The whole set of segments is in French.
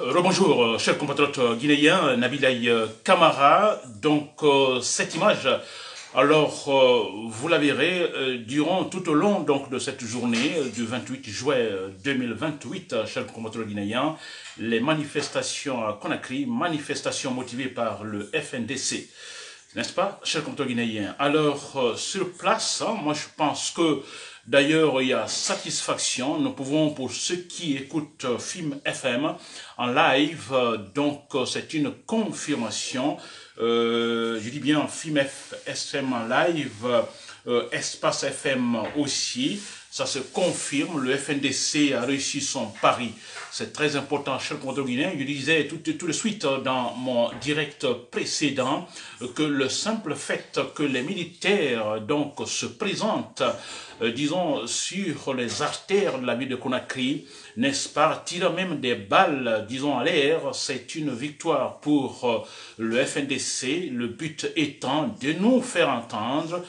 Rebonjour, euh, chers compatriotes euh, guinéens, Nabilaï euh, Kamara. Donc, euh, cette image, alors, euh, vous la verrez euh, durant tout au long donc, de cette journée euh, du 28 juin euh, 2028, euh, chers compatriotes guinéens, les manifestations à Conakry, manifestations motivées par le FNDC. N'est-ce pas, chers compatriotes guinéens? Alors, euh, sur place, hein, moi je pense que D'ailleurs, il y a satisfaction. Nous pouvons, pour ceux qui écoutent euh, Film FM en live, euh, donc euh, c'est une confirmation. Je dis bien Film F- SM en live, euh, Espace FM aussi. Ça se confirme. Le FNDC a réussi son pari. C'est très important, cher compte guinéen. Je disais tout, tout de suite euh, dans mon direct précédent euh, que le simple fait que les militaires donc se présentent euh, disons, sur les artères de la ville de Conakry, n'est-ce pas, tirant même des balles, disons, à l'air, c'est une victoire pour le FNDC, le but étant de nous faire entendre,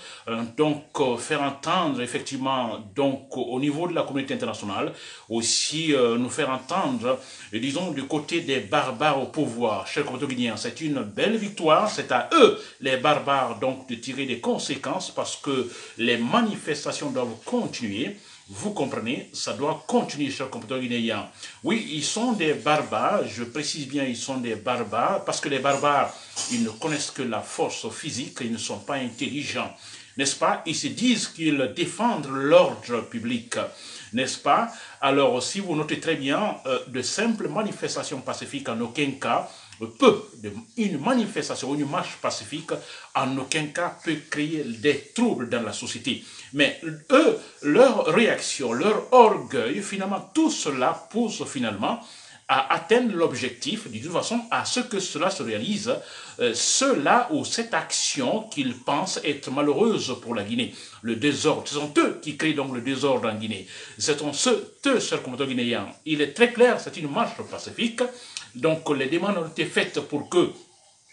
donc faire entendre effectivement, donc au niveau de la communauté internationale, aussi euh, nous faire entendre, disons, du côté des barbares au pouvoir. Chers guinéens, c'est une belle victoire, c'est à eux, les barbares, donc, de tirer des conséquences parce que les manifestations doivent continuer. Vous comprenez, ça doit continuer, chers compatriotes guinéens. Oui, ils sont des barbares, je précise bien, ils sont des barbares, parce que les barbares, ils ne connaissent que la force physique, ils ne sont pas intelligents. N'est-ce pas? Ils se disent qu'ils défendent l'ordre public. N'est-ce pas? Alors, si vous notez très bien, euh, de simples manifestations pacifiques en aucun cas peut, une manifestation, une marche pacifique, en aucun cas peut créer des troubles dans la société. Mais eux, leur réaction, leur orgueil, finalement, tout cela pousse finalement à atteindre l'objectif, de toute façon, à ce que cela se réalise, euh, cela ou cette action qu'ils pensent être malheureuse pour la Guinée. Le désordre, ce sont eux qui créent donc le désordre en Guinée. Ce sont ceux, eux, chers compatriotes guinéens. Il est très clair, c'est une marche pacifique. Donc les demandes ont été faites pour que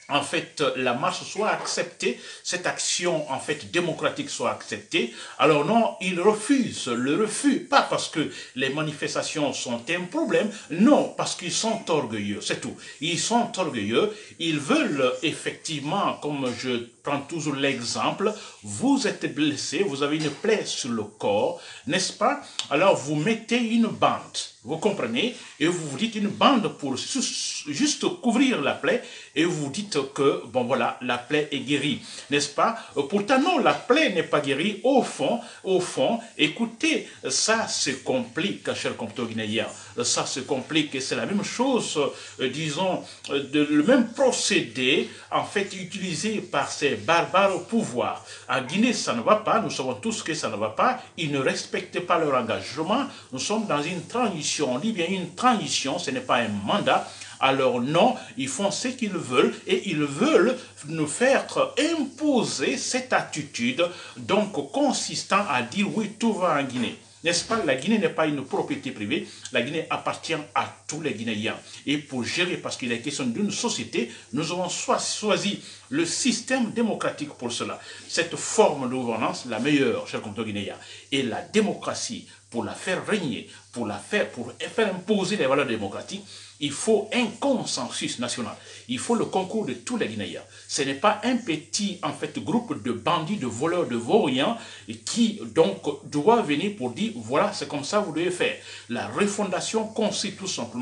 en fait, la marche soit acceptée, cette action, en fait, démocratique soit acceptée. Alors non, ils refusent le refus, pas parce que les manifestations sont un problème, non, parce qu'ils sont orgueilleux, c'est tout. Ils sont orgueilleux, ils veulent effectivement, comme je prends toujours l'exemple, vous êtes blessé, vous avez une plaie sur le corps, n'est-ce pas? Alors vous mettez une bande, vous comprenez? Et vous vous dites une bande pour juste couvrir la plaie et vous dites que, bon voilà, la plaie est guérie, n'est-ce pas? Pourtant non, la plaie n'est pas guérie. Au fond, au fond, écoutez, ça se complique, cher compteur guinéen. Ça se complique et c'est la même chose, euh, disons, euh, le même procédé, en fait, utilisé par ces barbares au pouvoir. En Guinée, ça ne va pas, nous savons tous que ça ne va pas, ils ne respectent pas leur engagement, nous sommes dans une transition, on dit bien une transition, ce n'est pas un mandat, alors non, ils font ce qu'ils veulent et ils veulent nous faire imposer cette attitude, donc consistant à dire oui, tout va en Guinée. N'est-ce pas? La Guinée n'est pas une propriété privée, la Guinée appartient à tous les Guinéens. Et pour gérer, parce qu'il est question d'une société, nous avons choisi le système démocratique pour cela. Cette forme de gouvernance, la meilleure, chers compatriotes guinéens, et la démocratie, pour la faire régner, pour la faire, pour faire imposer les valeurs démocratiques, il faut un consensus national. Il faut le concours de tous les Guinéens. Ce n'est pas un petit, en fait, groupe de bandits, de voleurs, de vauriens qui, donc, doit venir pour dire, voilà, c'est comme ça, vous devez faire. La refondation consiste tout simplement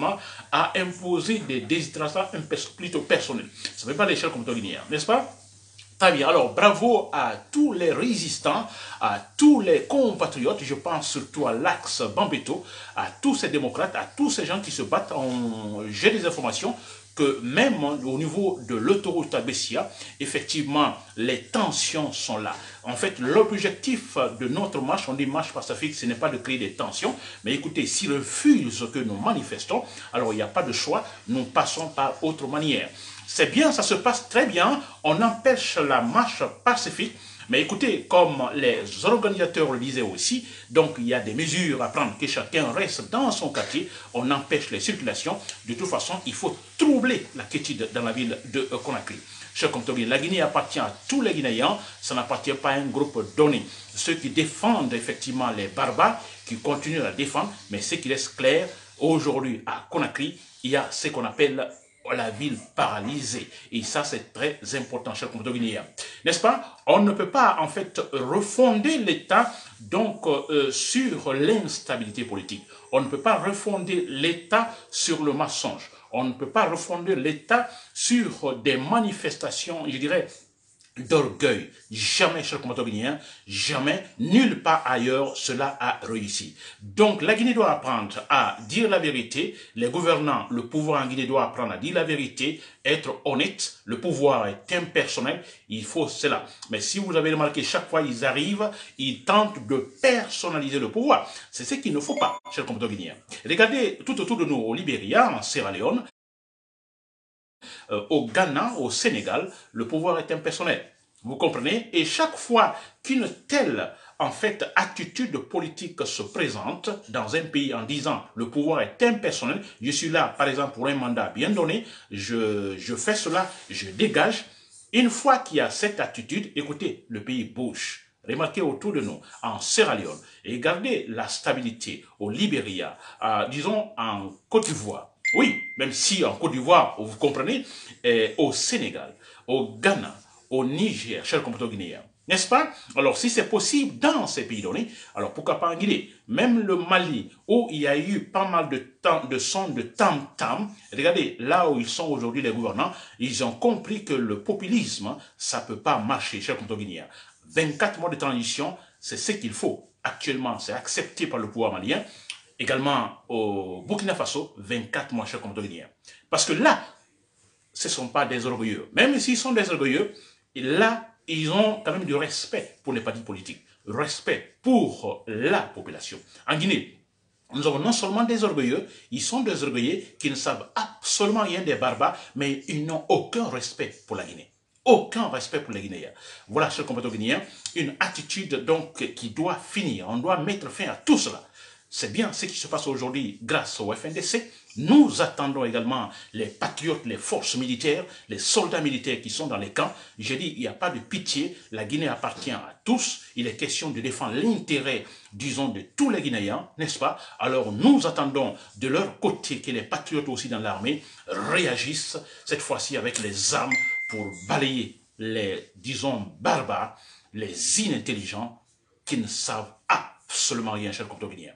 à imposer des peu plutôt personnels. Ça ne veut pas l'échelle comme guinéen, n'est-ce pas? Très bien. Alors, bravo à tous les résistants, à tous les compatriotes, je pense surtout à l'axe Bambeto, à tous ces démocrates, à tous ces gens qui se battent. J'ai des informations que même au niveau de l'autoroute à Bessia, effectivement, les tensions sont là. En fait, l'objectif de notre marche, on dit marche pacifique, ce n'est pas de créer des tensions, mais écoutez, s'ils refusent que nous manifestons, alors il n'y a pas de choix, nous passons par autre manière. C'est bien, ça se passe très bien, on empêche la marche pacifique, mais écoutez, comme les organisateurs le disaient aussi, donc il y a des mesures à prendre, que chacun reste dans son quartier, on empêche les circulations. De toute façon, il faut troubler la quiétude dans la ville de euh, Conakry. Cher Comptoguin, la Guinée appartient à tous les Guinéens, ça n'appartient pas à un groupe donné. Ceux qui défendent effectivement les barbares, qui continuent à défendre, mais ce qui reste clair, Aujourd'hui, à Conakry, il y a ce qu'on appelle la ville paralysée. Et ça, c'est très important, cher guinéens. N'est-ce pas? On ne peut pas, en fait, refonder l'État donc euh, sur l'instabilité politique. On ne peut pas refonder l'État sur le mensonge. On ne peut pas refonder l'État sur des manifestations, je dirais, d'orgueil. Jamais, cher compatriote guinéen, jamais, nulle part ailleurs, cela a réussi. Donc, la Guinée doit apprendre à dire la vérité. Les gouvernants, le pouvoir en Guinée doit apprendre à dire la vérité, être honnête. Le pouvoir est impersonnel. Il faut cela. Mais si vous avez remarqué, chaque fois ils arrivent, ils tentent de personnaliser le pouvoir. C'est ce qu'il ne faut pas, cher compatriote guinéen. Regardez tout autour de nous, au Libéria, en Sierra Leone, au Ghana, au Sénégal, le pouvoir est impersonnel. Vous comprenez? Et chaque fois qu'une telle en fait, attitude politique se présente dans un pays en disant le pouvoir est impersonnel, je suis là, par exemple, pour un mandat bien donné, je, je fais cela, je dégage. Une fois qu'il y a cette attitude, écoutez, le pays bouge. Remarquez autour de nous, en Sierra Leone, et gardez la stabilité au Libéria, disons en Côte d'Ivoire. Oui, même si en Côte d'Ivoire, vous comprenez, au Sénégal, au Ghana, au Niger, chers compatriotes guinéens. N'est-ce pas? Alors, si c'est possible dans ces pays donnés, alors pourquoi pas en Guinée? Même le Mali, où il y a eu pas mal de, temps, de sons de tam-tam, regardez, là où ils sont aujourd'hui les gouvernants, ils ont compris que le populisme, ça peut pas marcher, chers compatriotes guinéens. 24 mois de transition, c'est ce qu'il faut. Actuellement, c'est accepté par le pouvoir malien. Également au Burkina Faso, 24 mois, chers compatriotes guinéens. Parce que là, ce ne sont pas des orgueilleux. Même s'ils sont des orgueilleux, là, ils ont quand même du respect pour les partis politiques, respect pour la population. En Guinée, nous avons non seulement des orgueilleux, ils sont des orgueilleux qui ne savent absolument rien des barbares, mais ils n'ont aucun respect pour la Guinée. Aucun respect pour les Guinéens. Voilà, chers compatriotes guinéens, une attitude donc qui doit finir. On doit mettre fin à tout cela. C'est bien ce qui se passe aujourd'hui grâce au FNDC. Nous attendons également les patriotes, les forces militaires, les soldats militaires qui sont dans les camps. J'ai dit, il n'y a pas de pitié. La Guinée appartient à tous. Il est question de défendre l'intérêt, disons, de tous les Guinéens, n'est-ce pas? Alors nous attendons de leur côté que les patriotes aussi dans l'armée réagissent, cette fois-ci avec les armes pour balayer les, disons, barbares, les inintelligents qui ne savent absolument rien, chers Guinéens.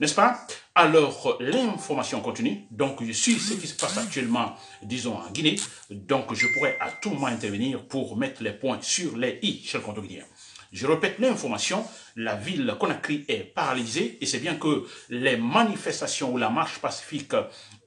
N'est-ce pas? Alors, l'information continue. Donc, je suis ce qui se passe actuellement, disons, en Guinée. Donc, je pourrais à tout moment intervenir pour mettre les points sur les i, chers Guinéens. Je répète l'information, la ville Conakry est paralysée et c'est bien que les manifestations ou la marche pacifique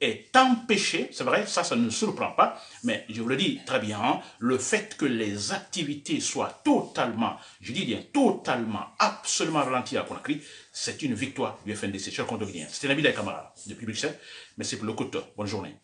est empêchée, c'est vrai, ça, ça ne surprend pas, mais je vous le dis très bien, le fait que les activités soient totalement, je dis bien totalement, absolument ralenties à Conakry, c'est une victoire du FNDC, cher C'était Nabil Kamara depuis Bruxelles, merci pour le coup de Bonne journée.